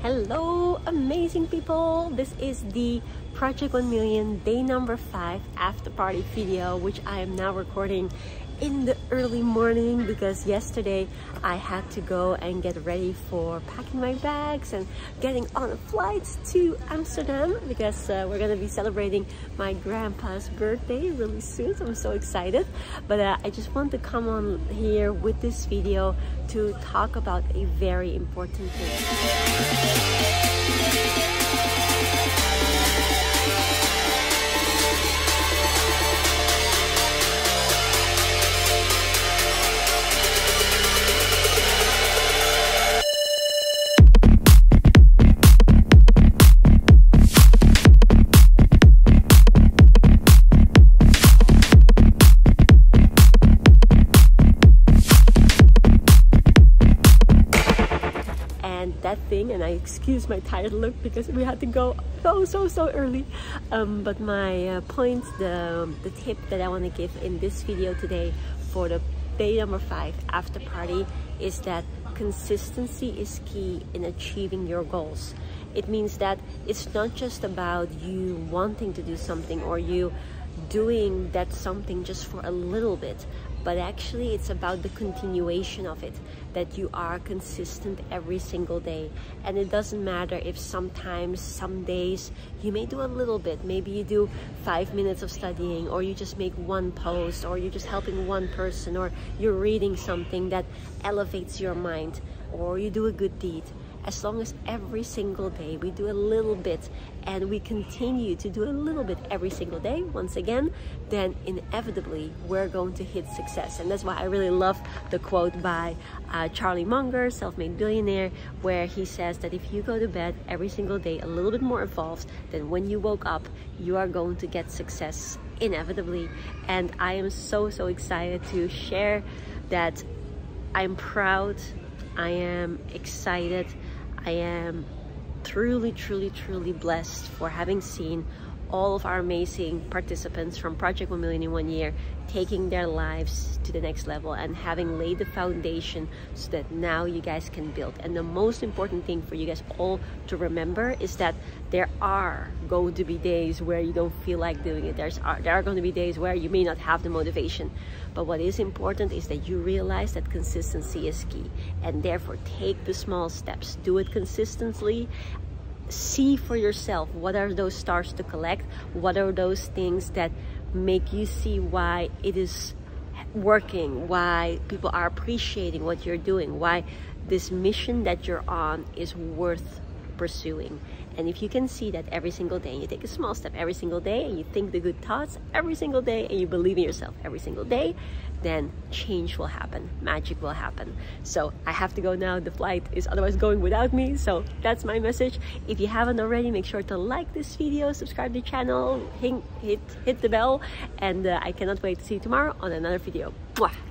Hello, amazing people! This is the Project 1 Million day number 5 after party video, which I am now recording in the early morning because yesterday I had to go and get ready for packing my bags and getting on a flight to Amsterdam because uh, we're gonna be celebrating my grandpa's birthday really soon so I'm so excited. But uh, I just want to come on here with this video to talk about a very important thing that thing and I excuse my tired look because we had to go so so so early. Um, but my uh, point the, the tip that I want to give in this video today for the day number five after party is that consistency is key in achieving your goals. It means that it's not just about you wanting to do something or you doing that something just for a little bit but actually it's about the continuation of it that you are consistent every single day. And it doesn't matter if sometimes some days you may do a little bit. Maybe you do five minutes of studying or you just make one post or you're just helping one person or you're reading something that elevates your mind or you do a good deed as long as every single day we do a little bit and we continue to do a little bit every single day once again then inevitably we're going to hit success. And that's why I really love the quote by uh, Charlie Munger self-made billionaire where he says that if you go to bed every single day a little bit more evolved then when you woke up you are going to get success inevitably. And I am so so excited to share that. I'm proud. I am excited I am truly, truly, truly blessed for having seen all of our amazing participants from Project 1 Million in one year taking their lives to the next level and having laid the foundation so that now you guys can build. And the most important thing for you guys all to remember is that there are going to be days where you don't feel like doing it. There's are, there are going to be days where you may not have the motivation. But what is important is that you realize that consistency is key and therefore take the small steps. Do it consistently see for yourself what are those stars to collect what are those things that make you see why it is working why people are appreciating what you're doing why this mission that you're on is worth pursuing and if you can see that every single day, you take a small step every single day, and you think the good thoughts every single day, and you believe in yourself every single day, then change will happen, magic will happen. So I have to go now. The flight is otherwise going without me. So that's my message. If you haven't already, make sure to like this video, subscribe to the channel, hit, hit, hit the bell, and uh, I cannot wait to see you tomorrow on another video. Mwah!